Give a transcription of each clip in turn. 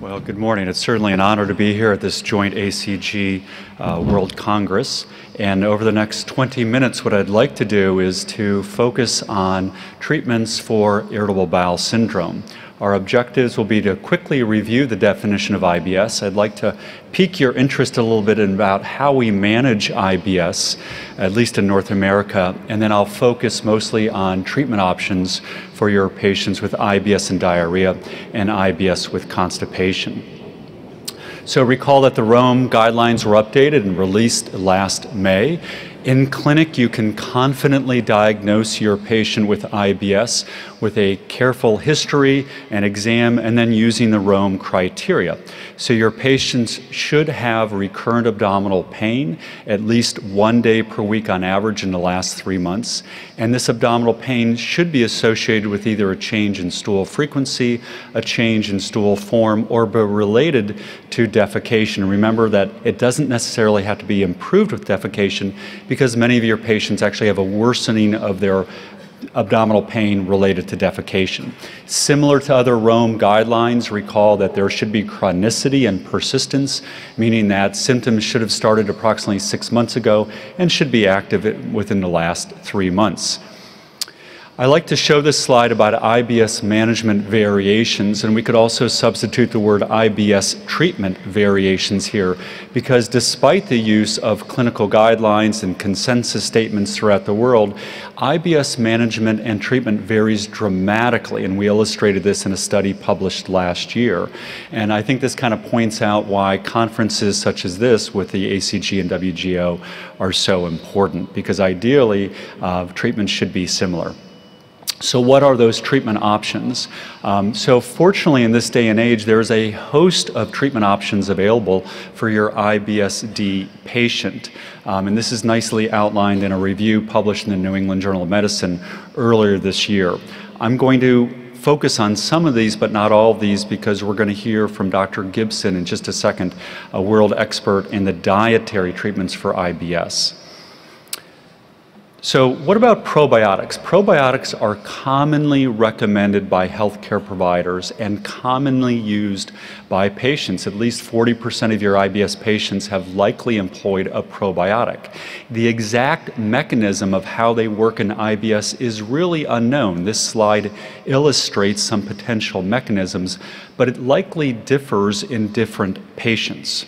Well, good morning. It's certainly an honor to be here at this joint ACG uh, World Congress. And over the next 20 minutes, what I'd like to do is to focus on treatments for irritable bowel syndrome. Our objectives will be to quickly review the definition of IBS. I'd like to pique your interest a little bit about how we manage IBS, at least in North America, and then I'll focus mostly on treatment options for your patients with IBS and diarrhea and IBS with constipation. So recall that the Rome guidelines were updated and released last May. In clinic, you can confidently diagnose your patient with IBS with a careful history and exam and then using the Rome criteria. So your patients should have recurrent abdominal pain at least one day per week on average in the last three months. And this abdominal pain should be associated with either a change in stool frequency, a change in stool form, or be related to defecation. Remember that it doesn't necessarily have to be improved with defecation because many of your patients actually have a worsening of their abdominal pain related to defecation. Similar to other Rome guidelines, recall that there should be chronicity and persistence, meaning that symptoms should have started approximately six months ago and should be active within the last three months. I like to show this slide about IBS management variations, and we could also substitute the word IBS treatment variations here, because despite the use of clinical guidelines and consensus statements throughout the world, IBS management and treatment varies dramatically, and we illustrated this in a study published last year. And I think this kind of points out why conferences such as this with the ACG and WGO are so important, because ideally, uh, treatments should be similar. So, what are those treatment options? Um, so, fortunately, in this day and age, there's a host of treatment options available for your IBSD patient. Um, and this is nicely outlined in a review published in the New England Journal of Medicine earlier this year. I'm going to focus on some of these, but not all of these, because we're going to hear from Dr. Gibson in just a second, a world expert in the dietary treatments for IBS. So, what about probiotics? Probiotics are commonly recommended by healthcare providers and commonly used by patients. At least 40% of your IBS patients have likely employed a probiotic. The exact mechanism of how they work in IBS is really unknown. This slide illustrates some potential mechanisms, but it likely differs in different patients.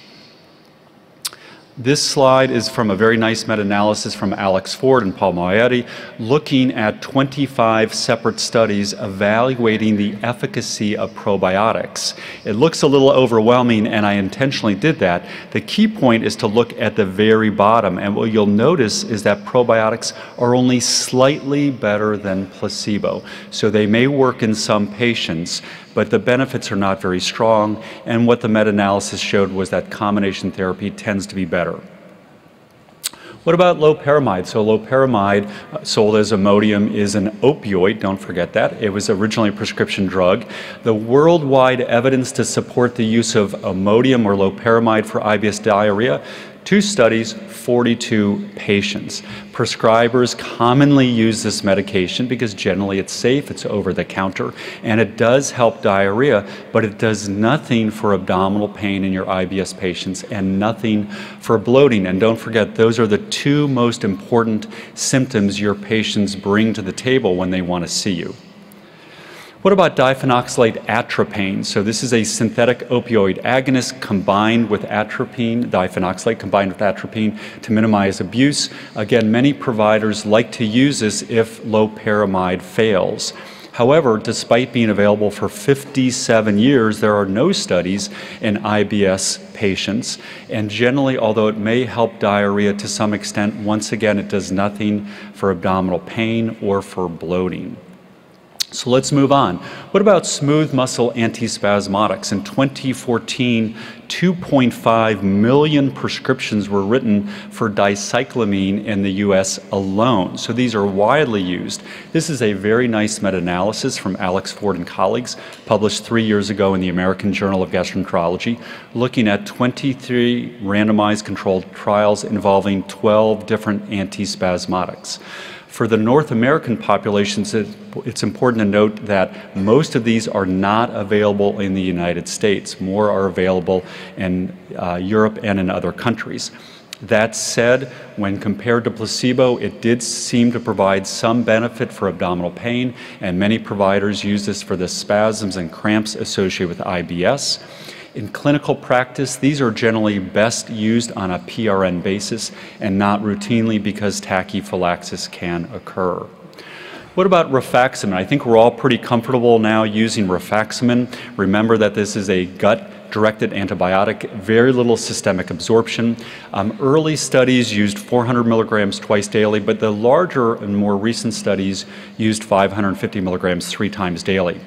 This slide is from a very nice meta-analysis from Alex Ford and Paul Moayyedi, looking at 25 separate studies evaluating the efficacy of probiotics. It looks a little overwhelming, and I intentionally did that. The key point is to look at the very bottom, and what you'll notice is that probiotics are only slightly better than placebo. So they may work in some patients, but the benefits are not very strong. And what the meta analysis showed was that combination therapy tends to be better. What about loperamide? So loperamide, uh, sold as Imodium, is an opioid, don't forget that. It was originally a prescription drug. The worldwide evidence to support the use of Imodium or loperamide for IBS diarrhea Two studies, 42 patients. Prescribers commonly use this medication because generally it's safe, it's over the counter, and it does help diarrhea, but it does nothing for abdominal pain in your IBS patients and nothing for bloating. And don't forget, those are the two most important symptoms your patients bring to the table when they want to see you. What about diphenoxylate atropine? So this is a synthetic opioid agonist combined with atropine, diphenoxylate combined with atropine to minimize abuse. Again, many providers like to use this if loperamide fails. However, despite being available for 57 years, there are no studies in IBS patients. And generally, although it may help diarrhea to some extent, once again, it does nothing for abdominal pain or for bloating. So let's move on. What about smooth muscle antispasmodics? In 2014, 2.5 million prescriptions were written for dicyclomine in the US alone. So these are widely used. This is a very nice meta analysis from Alex Ford and colleagues, published three years ago in the American Journal of Gastroenterology, looking at 23 randomized controlled trials involving 12 different antispasmodics. For the North American populations, it's important to note that most of these are not available in the United States. More are available in uh, Europe and in other countries. That said, when compared to placebo, it did seem to provide some benefit for abdominal pain, and many providers use this for the spasms and cramps associated with IBS. In clinical practice, these are generally best used on a PRN basis and not routinely because tachyphylaxis can occur. What about rifaximin? I think we're all pretty comfortable now using rifaximin. Remember that this is a gut directed antibiotic, very little systemic absorption. Um, early studies used 400 milligrams twice daily, but the larger and more recent studies used 550 milligrams three times daily.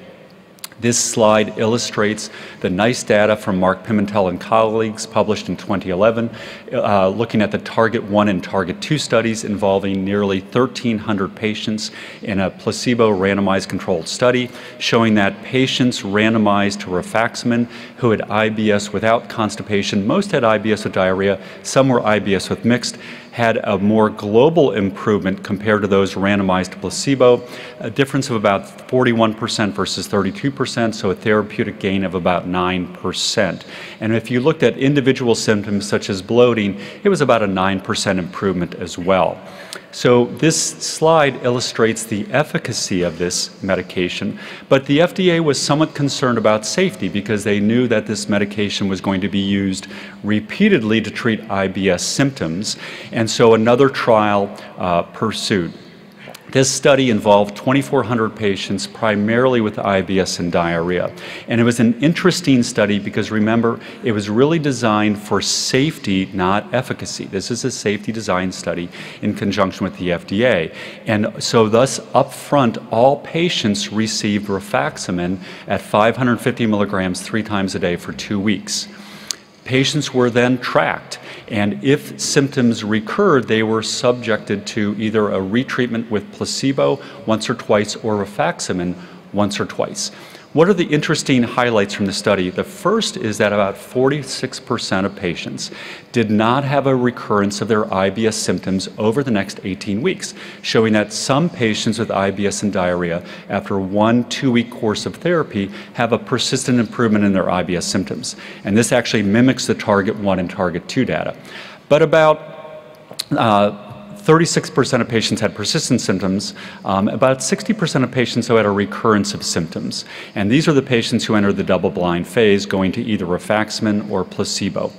This slide illustrates the nice data from Mark Pimentel and colleagues published in 2011, uh, looking at the Target 1 and Target 2 studies involving nearly 1,300 patients in a placebo randomized controlled study, showing that patients randomized to rifaximin who had IBS without constipation, most had IBS with diarrhea, some were IBS with mixed, had a more global improvement compared to those randomized to placebo, a difference of about 41% versus 32%, so a therapeutic gain of about 9%. And if you looked at individual symptoms such as bloating, it was about a 9% improvement as well. So this slide illustrates the efficacy of this medication, but the FDA was somewhat concerned about safety because they knew that this medication was going to be used repeatedly to treat IBS symptoms, and so another trial uh, pursued. This study involved 2,400 patients, primarily with IBS and diarrhea. And it was an interesting study because remember, it was really designed for safety, not efficacy. This is a safety design study in conjunction with the FDA. And so, thus, up front, all patients received rifaximin at 550 milligrams three times a day for two weeks. Patients were then tracked and if symptoms recurred, they were subjected to either a retreatment with placebo once or twice or rifaximin once or twice. What are the interesting highlights from the study? The first is that about 46% of patients did not have a recurrence of their IBS symptoms over the next 18 weeks, showing that some patients with IBS and diarrhea, after one two week course of therapy, have a persistent improvement in their IBS symptoms. And this actually mimics the Target 1 and Target 2 data. But about uh, 36% of patients had persistent symptoms. Um, about 60% of patients who had a recurrence of symptoms. And these are the patients who entered the double-blind phase, going to either rifaximin or placebo.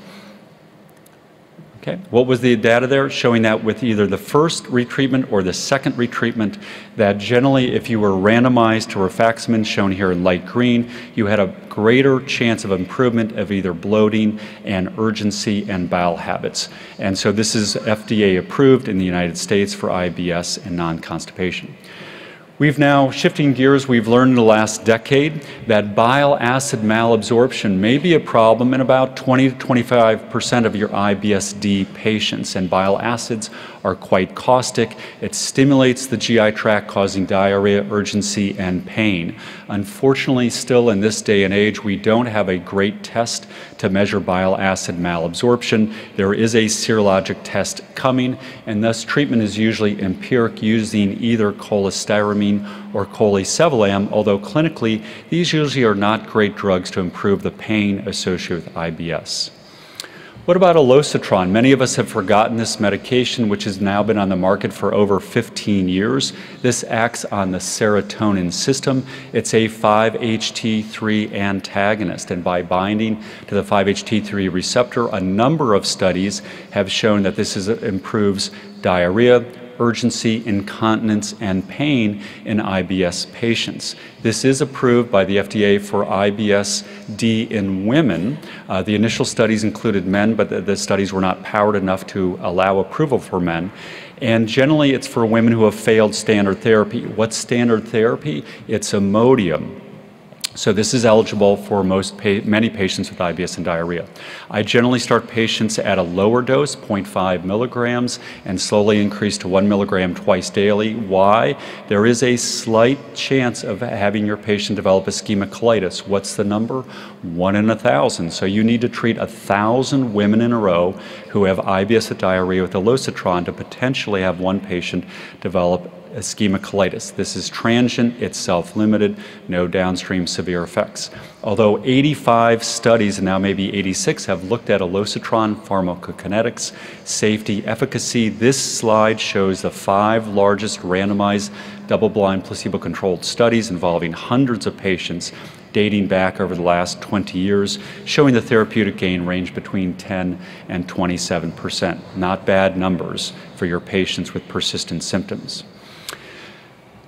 Okay. What was the data there? Showing that with either the first retreatment or the second retreatment, that generally if you were randomized to rifaximin, shown here in light green, you had a greater chance of improvement of either bloating and urgency and bowel habits. And so this is FDA approved in the United States for IBS and non-constipation. We've now, shifting gears, we've learned in the last decade that bile acid malabsorption may be a problem in about 20 to 25% of your IBSD patients, and bile acids are quite caustic. It stimulates the GI tract, causing diarrhea, urgency, and pain. Unfortunately, still in this day and age, we don't have a great test to measure bile acid malabsorption. There is a serologic test coming, and thus treatment is usually empiric using either cholestyramine or colesevelam, although clinically, these usually are not great drugs to improve the pain associated with IBS. What about alosetron? Many of us have forgotten this medication, which has now been on the market for over 15 years. This acts on the serotonin system. It's a 5-HT3 antagonist, and by binding to the 5-HT3 receptor, a number of studies have shown that this is, improves diarrhea, urgency, incontinence, and pain in IBS patients. This is approved by the FDA for IBS-D in women. Uh, the initial studies included men, but the, the studies were not powered enough to allow approval for men. And generally, it's for women who have failed standard therapy. What's standard therapy? It's Imodium. So this is eligible for most pa many patients with IBS and diarrhea. I generally start patients at a lower dose, 0.5 milligrams, and slowly increase to 1 milligram twice daily. Why? There is a slight chance of having your patient develop ischemic colitis. What's the number? One in a thousand. So you need to treat a thousand women in a row who have IBS and diarrhea with alosetron to potentially have one patient develop ischemic colitis. This is transient, it's self-limited, no downstream severe effects. Although 85 studies, and now maybe 86, have looked at alosetron pharmacokinetics, safety, efficacy, this slide shows the five largest randomized double-blind placebo-controlled studies involving hundreds of patients dating back over the last 20 years, showing the therapeutic gain range between 10 and 27 percent. Not bad numbers for your patients with persistent symptoms.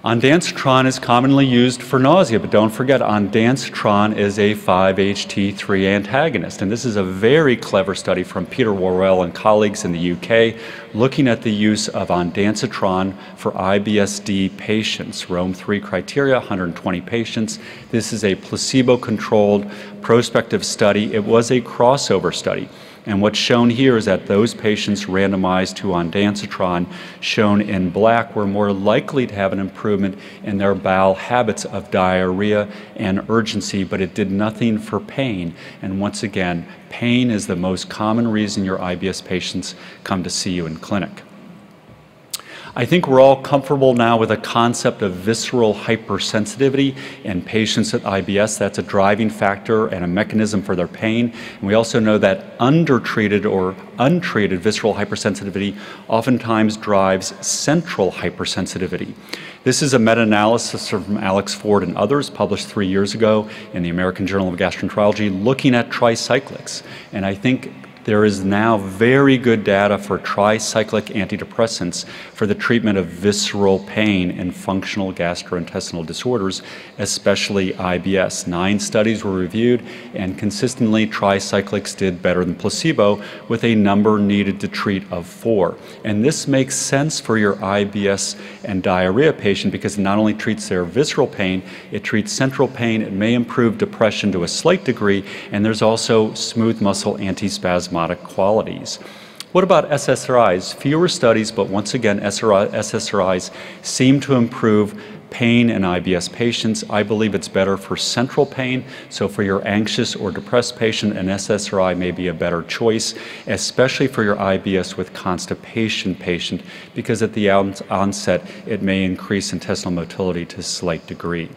Ondansetron is commonly used for nausea, but don't forget ondansetron is a 5-HT3 antagonist. And this is a very clever study from Peter Whorwell and colleagues in the UK looking at the use of ondansetron for IBSD patients. Rome 3 criteria, 120 patients. This is a placebo-controlled prospective study. It was a crossover study. And what's shown here is that those patients randomized to ondansetron, shown in black, were more likely to have an improvement in their bowel habits of diarrhea and urgency, but it did nothing for pain. And once again, pain is the most common reason your IBS patients come to see you in clinic. I think we're all comfortable now with a concept of visceral hypersensitivity in patients with IBS. That's a driving factor and a mechanism for their pain. And we also know that undertreated or untreated visceral hypersensitivity oftentimes drives central hypersensitivity. This is a meta-analysis from Alex Ford and others published three years ago in the American Journal of Gastroenterology looking at tricyclics. And I think there is now very good data for tricyclic antidepressants for the treatment of visceral pain and functional gastrointestinal disorders, especially IBS. Nine studies were reviewed, and consistently tricyclics did better than placebo with a number needed to treat of four. And this makes sense for your IBS and diarrhea patient because it not only treats their visceral pain, it treats central pain, it may improve depression to a slight degree, and there's also smooth muscle antispasmodic qualities. What about SSRIs? Fewer studies, but once again, SSRIs seem to improve pain in IBS patients. I believe it's better for central pain. So for your anxious or depressed patient, an SSRI may be a better choice, especially for your IBS with constipation patient, because at the onset, it may increase intestinal motility to a slight degree.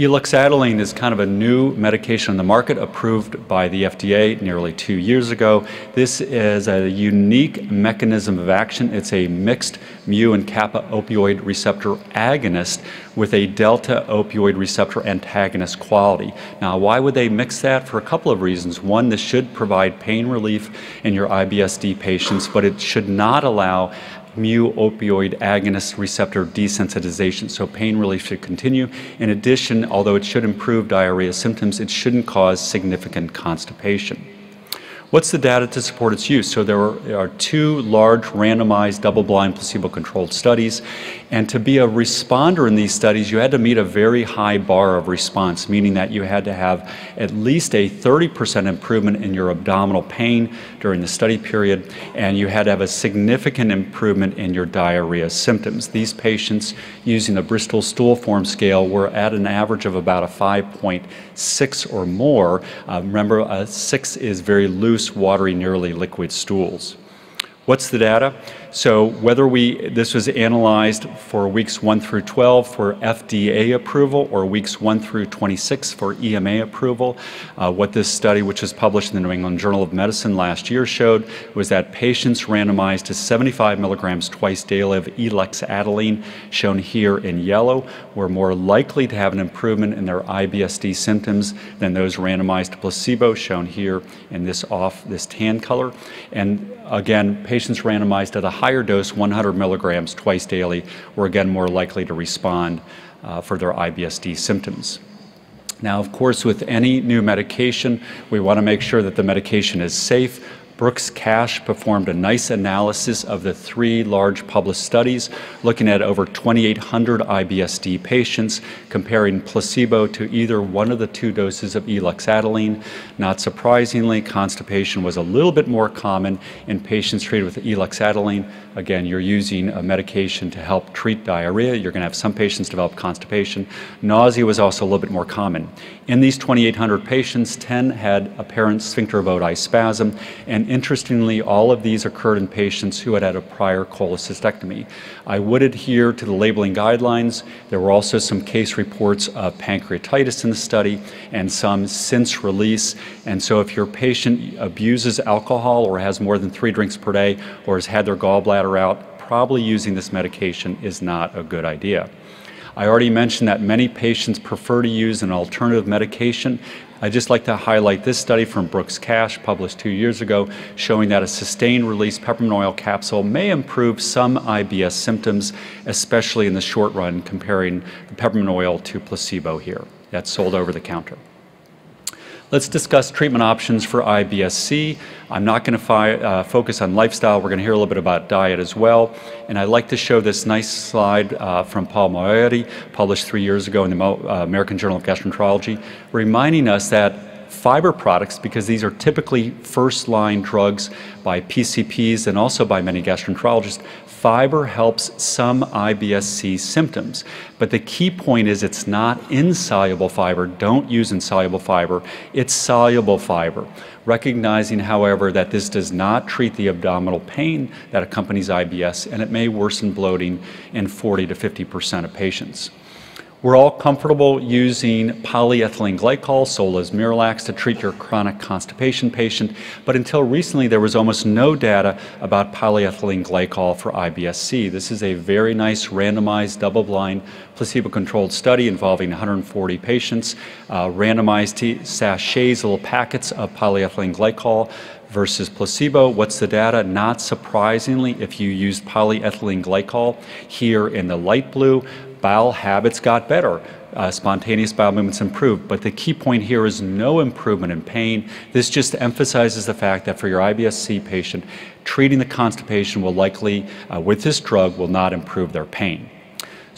Eluxadoline is kind of a new medication on the market approved by the FDA nearly two years ago. This is a unique mechanism of action. It's a mixed mu and kappa opioid receptor agonist with a delta opioid receptor antagonist quality. Now, why would they mix that? For a couple of reasons. One, this should provide pain relief in your IBSD patients, but it should not allow mu opioid agonist receptor desensitization. So pain relief should continue. In addition, although it should improve diarrhea symptoms, it shouldn't cause significant constipation. What's the data to support its use? So there are, two large randomized double-blind placebo-controlled studies, and to be a responder in these studies, you had to meet a very high bar of response, meaning that you had to have at least a 30% improvement in your abdominal pain during the study period, and you had to have a significant improvement in your diarrhea symptoms. These patients using the Bristol Stool Form Scale were at an average of about a 5.6 or more. Uh, remember, a 6 is very loose watery, nearly liquid stools. What's the data? So whether we, this was analyzed for weeks 1 through 12 for FDA approval or weeks 1 through 26 for EMA approval, uh, what this study, which was published in the New England Journal of Medicine last year, showed was that patients randomized to 75 milligrams twice daily of eluxadoline, shown here in yellow, were more likely to have an improvement in their IBSD symptoms than those randomized to placebo, shown here in this off, this tan color. And again, patients randomized at a higher dose, 100 milligrams twice daily, were again more likely to respond uh, for their IBSD symptoms. Now, of course, with any new medication, we want to make sure that the medication is safe, Brooks Cash performed a nice analysis of the three large published studies looking at over 2,800 IBSD patients, comparing placebo to either one of the two doses of eluxadoline. Not surprisingly, constipation was a little bit more common in patients treated with eluxadoline. Again, you're using a medication to help treat diarrhea. You're going to have some patients develop constipation. Nausea was also a little bit more common. In these 2,800 patients, 10 had apparent sphincter spasm, and interestingly, all of these occurred in patients who had had a prior cholecystectomy. I would adhere to the labeling guidelines. There were also some case reports of pancreatitis in the study and some since release. And so if your patient abuses alcohol or has more than three drinks per day or has had their gallbladder out, probably using this medication is not a good idea. I already mentioned that many patients prefer to use an alternative medication. I'd just like to highlight this study from Brooks Cash, published two years ago, showing that a sustained release peppermint oil capsule may improve some IBS symptoms, especially in the short run, comparing the peppermint oil to placebo here. That's sold over the counter. Let's discuss treatment options for IBS-C. I'm not going to uh, focus on lifestyle. We're going to hear a little bit about diet as well. And I'd like to show this nice slide uh, from Paul Moayyedi, published three years ago in the uh, American Journal of Gastroenterology, reminding us that fiber products, because these are typically first-line drugs by PCPs and also by many gastroenterologists, fiber helps some IBS-C symptoms. But the key point is it's not insoluble fiber. Don't use insoluble fiber. It's soluble fiber. Recognizing, however, that this does not treat the abdominal pain that accompanies IBS, and it may worsen bloating in 40 to 50% of patients. We're all comfortable using polyethylene glycol, sold as Miralax, to treat your chronic constipation patient, but until recently there was almost no data about polyethylene glycol for IBS-C. This is a very nice randomized double-blind placebo-controlled study involving 140 patients, uh, randomized sachets, little packets of polyethylene glycol versus placebo. What's the data? Not surprisingly, if you use polyethylene glycol here in the light blue, bowel habits got better. Uh, spontaneous bowel movements improved. But the key point here is no improvement in pain. This just emphasizes the fact that for your IBS-C patient, treating the constipation will likely, uh, with this drug, will not improve their pain.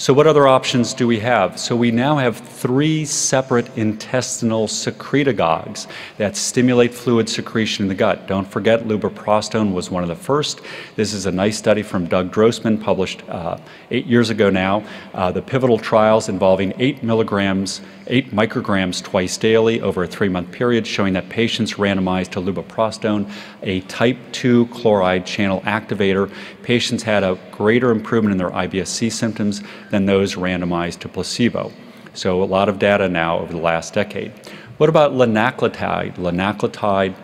So what other options do we have? So we now have three separate intestinal secretagogues that stimulate fluid secretion in the gut. Don't forget lubiprostone was one of the first. This is a nice study from Doug Drossman published uh, eight years ago now. Uh, the pivotal trials involving eight milligrams, eight micrograms twice daily over a three-month period showing that patients randomized to lubiprostone, a type 2 chloride channel activator. Patients had a greater improvement in their IBS-C symptoms than those randomized to placebo. So a lot of data now over the last decade. What about linaclotide? Linaclotide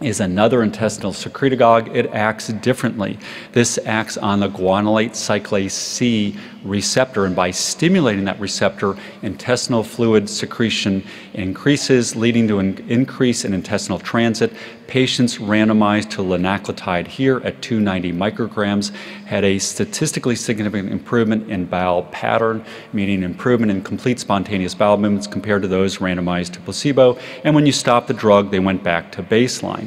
is another intestinal secretagogue. It acts differently. This acts on the guanylate cyclase C receptor, and by stimulating that receptor, intestinal fluid secretion increases, leading to an increase in intestinal transit. Patients randomized to linaclotide here at 290 micrograms had a statistically significant improvement in bowel pattern, meaning improvement in complete spontaneous bowel movements compared to those randomized to placebo. And when you stop the drug, they went back to baseline.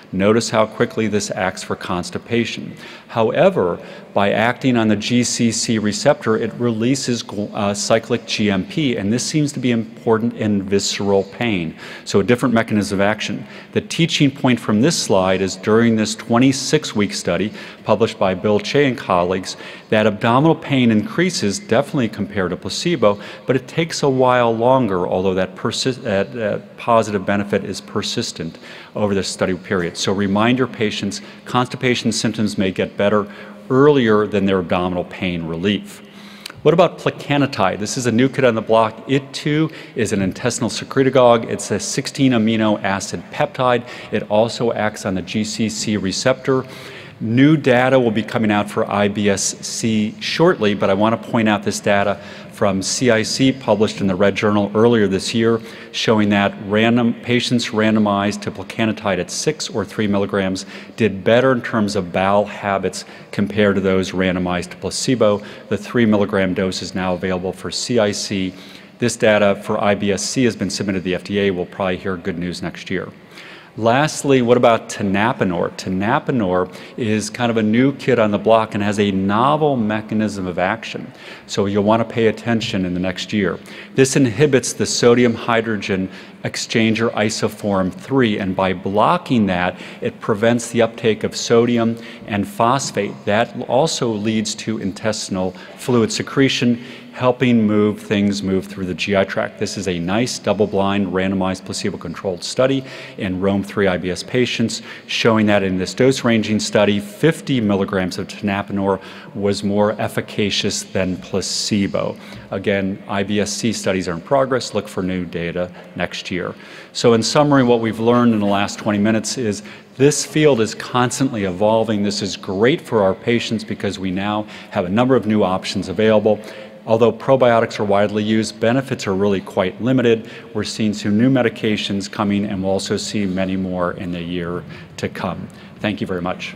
Notice how quickly this acts for constipation. However, by acting on the GCC receptor, it releases uh, cyclic GMP, and this seems to be important in visceral pain. So a different mechanism of action. The teaching point from this slide is during this 26-week study published by Bill Chey and colleagues, that abdominal pain increases definitely compared to placebo, but it takes a while longer, although that, that, that positive benefit is persistent over the study period. So remind your patients constipation symptoms may get better earlier than their abdominal pain relief. What about plecanatide? This is a new kid on the block. It too is an intestinal secretagogue. It's a 16 amino acid peptide. It also acts on the GCC receptor. New data will be coming out for IBS-C shortly, but I want to point out this data from CIC published in the Red Journal earlier this year, showing that random patients randomized to plecanatide at six or three milligrams did better in terms of bowel habits compared to those randomized to placebo. The three milligram dose is now available for CIC. This data for IBS-C has been submitted to the FDA. We'll probably hear good news next year. Lastly, what about tenapanor? Tenapanor is kind of a new kid on the block and has a novel mechanism of action. So you'll want to pay attention in the next year. This inhibits the sodium hydrogen exchanger isoform 3 and by blocking that it prevents the uptake of sodium and phosphate. That also leads to intestinal fluid secretion helping move things move through the GI tract. This is a nice double-blind randomized placebo-controlled study in Rome 3 IBS patients showing that in this dose ranging study 50 milligrams of tenapanor was more efficacious than placebo. Again, IBS-C studies are in progress. Look for new data next year. So in summary, what we've learned in the last 20 minutes is this field is constantly evolving. This is great for our patients because we now have a number of new options available. Although probiotics are widely used, benefits are really quite limited. We're seeing some new medications coming, and we'll also see many more in the year to come. Thank you very much.